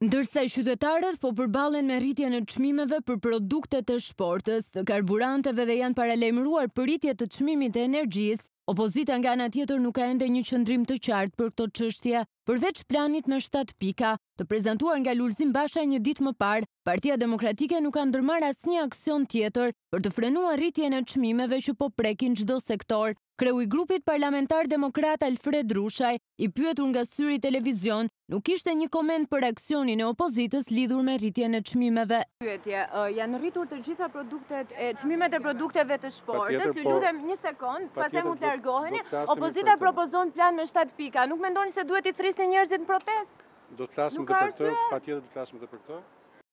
Ndërsa qytetarët po përballen me rritjen e çmimeve për produktet e shportës, të karburanteve dhe janë paralajmëruar për rritje të çmimit të energjisë, opozita nga ana tjetër nuk ka ende një qëndrim të qartë për këto çështje. Përveç planit me shtatë pika, të prezantuar nga Lulzim Basha një ditë më parë, Partia Demokratike nuk ka ndërmarrë asnjë aksion tjetër për të frenuar rritjen e çmimeve që po prekin çdo sektor. Kreu i grupit parlamentar demokrat Alfred Rushaj I pyetur nga Syri Televizion, nuk kishte një koment për aksionin e opozitës lidhur me rritjen e çmimeve. Pyetje, Janë rritur të gjitha produktet, çmimet e produkteve të shportës, ju lutem një sekondë, pastaj mund të largoheni, opozita propozon plan me shtatë pika, nuk mendoni se duhet t'i thrisni njerëzit në protestë? Do të flasim edhe për këtë, patjetër do të flasim edhe për këtë.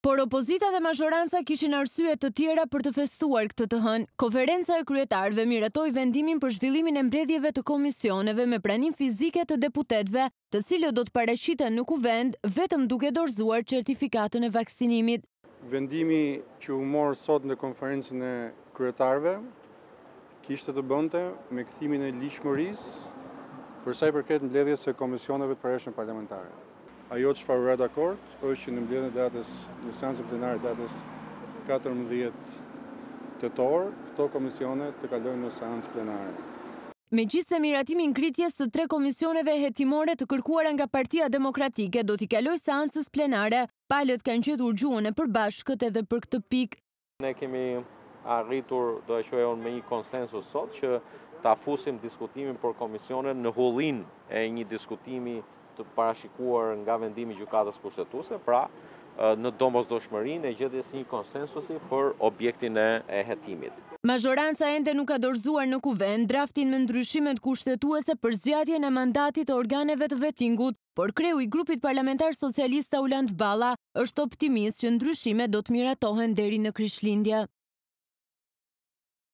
Por opozita dhe mazhoranca kishin arsye të tjera për të festuar këtë të hënë. Konferenca e Kryetarëve miratoi vendimin për zhvillimin e mbledhjeve të komisioneve me praninë fizike të deputetëve, të cilët do të paraqiten në Kuvend vetëm duke dorëzuar certifikatën e vaksinimit. Vendimi që u mor sot në Konferencën e Kryetarëve kishte të bënte me kthimin e ligjshmërisë për sa i përket mbledhjes së komisioneve të përhershme parlamentare. Ajo çfarë u ra dakord është që në mbledhjen e datës, në seancën plenare datës katërmbëdhjetë tetor, këto komisione të kalojnë në seancë plenare. Megjithëse miratimi i ngritjes së tre komisioneve hetimore të kërkuara nga Partia Demokratike do t'i kalojë seancës plenare, palët kanë gjetur gjuhën e përbashkët edhe për këtë pikë. Ne kemi arritur, do e quaj unë, me një konsensus sot që ta fusim diskutimin për komisionet në hullinë e një diskutimi të parashikuar nga vendimi i Gjykatës Kushtetuese, pra në domosdoshmërinë e gjetjes së një konsensusi për objektin e hetimit. Mazhoranca ende nuk ka dorëzuar në kuvend draftin me ndryshimet kushtetuese për zgjatjen e mandatit të organeve të vetingut, Por kreu i grupit parlamentar socialist Taulant Balla është optimist që ndryshimet do të miratohen deri në Krishtlindje.